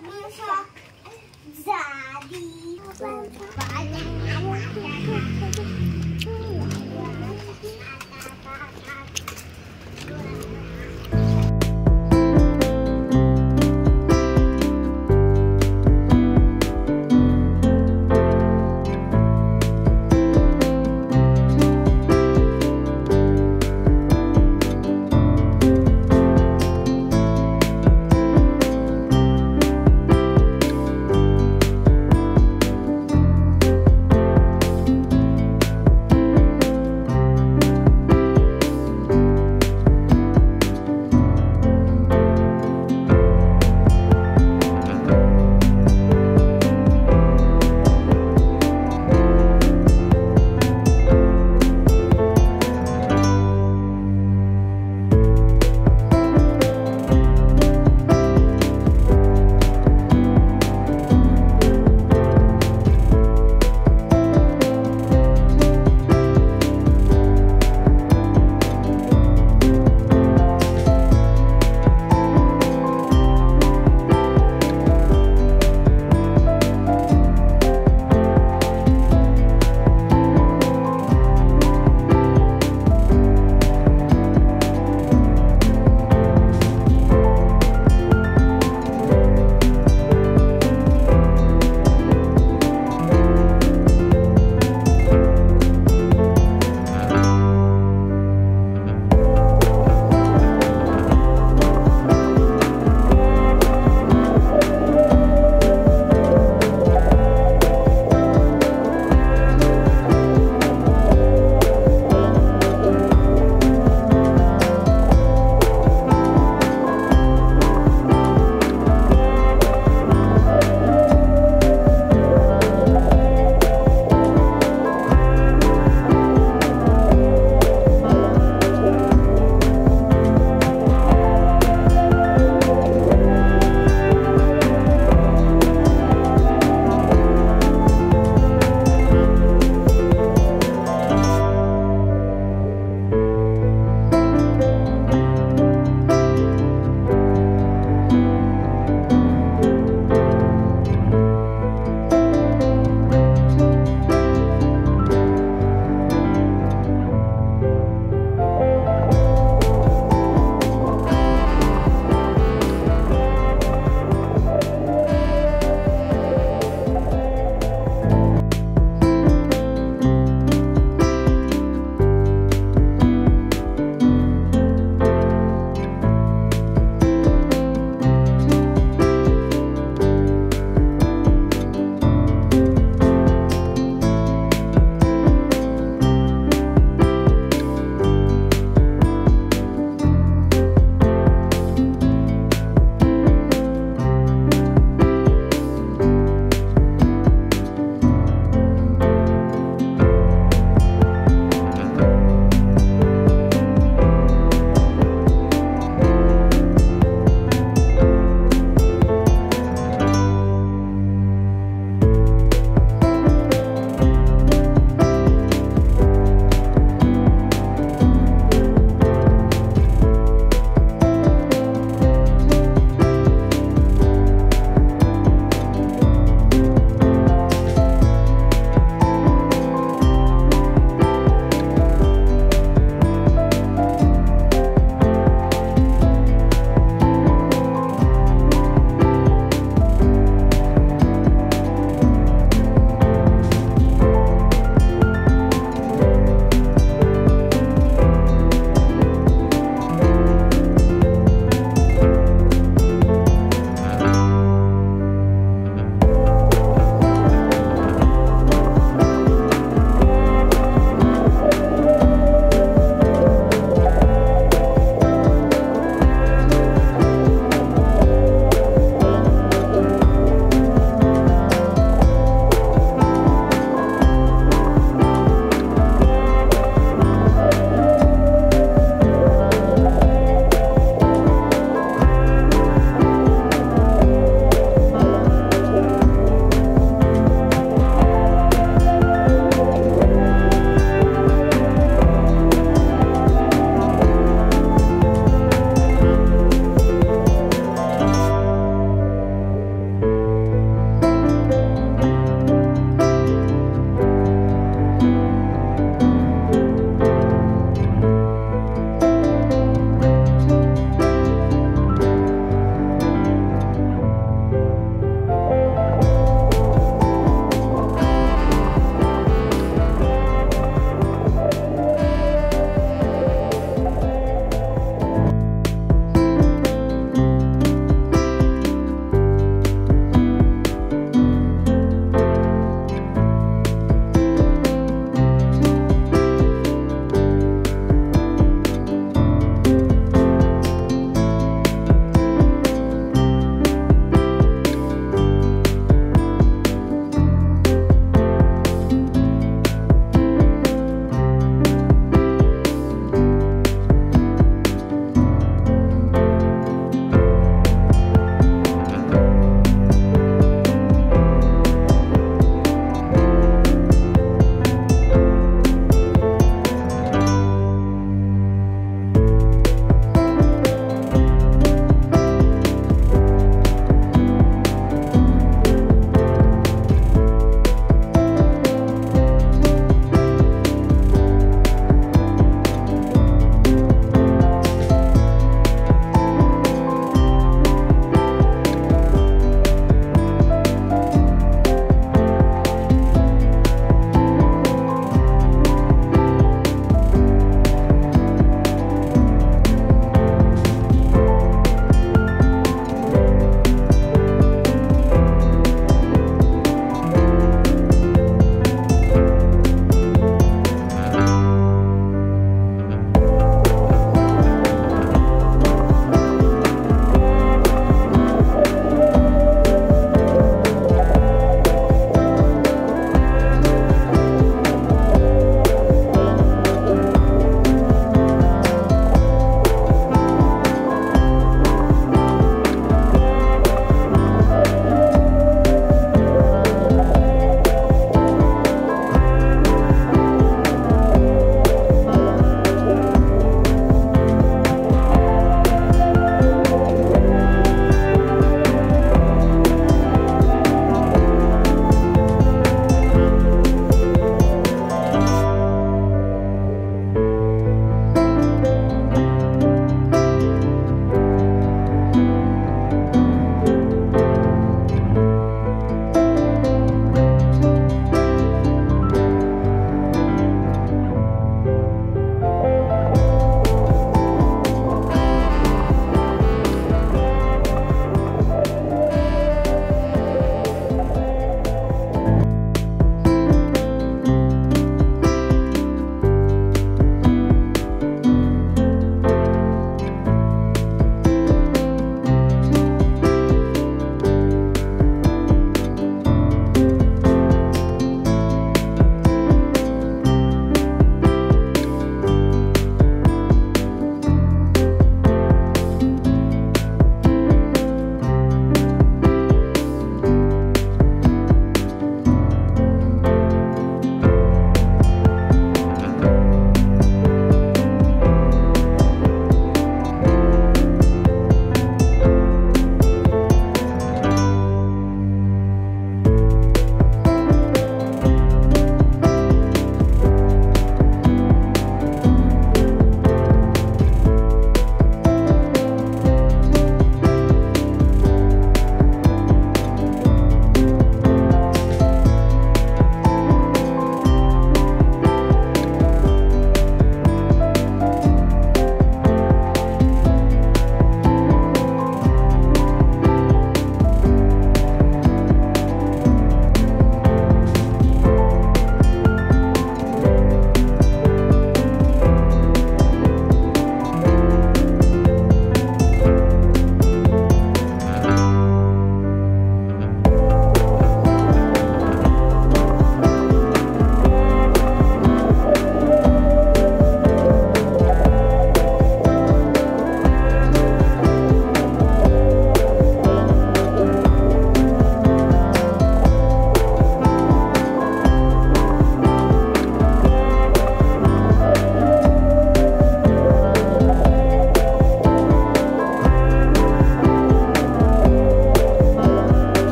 Daddy.